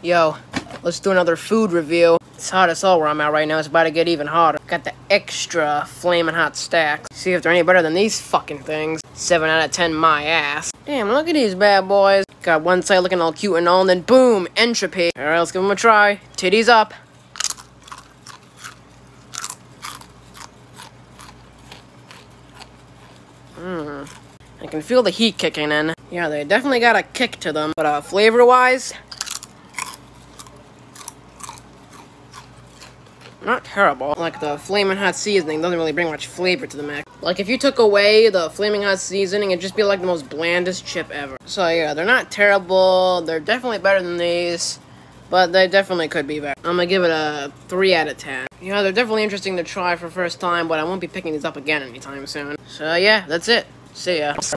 Yo, let's do another food review. It's hot as hell where I'm at right now. It's about to get even hotter. Got the extra flaming hot Stax. See if they're any better than these fucking things. 7 out of 10 my ass. Damn, look at these bad boys. Got one side looking all cute and all, and then boom, entropy. Alright, let's give them a try. Titties up. Mmm. I can feel the heat kicking in. Yeah, they definitely got a kick to them. But uh, flavor-wise, not terrible. Like, the Flaming Hot seasoning doesn't really bring much flavor to the mac. Like, if you took away the Flaming Hot seasoning, it'd just be like the most blandest chip ever. So, yeah, they're not terrible. They're definitely better than these. But they definitely could be better. I'm gonna give it a 3 out of 10. You know, they're definitely interesting to try for first time, but I won't be picking these up again anytime soon. So, yeah, that's it. See ya.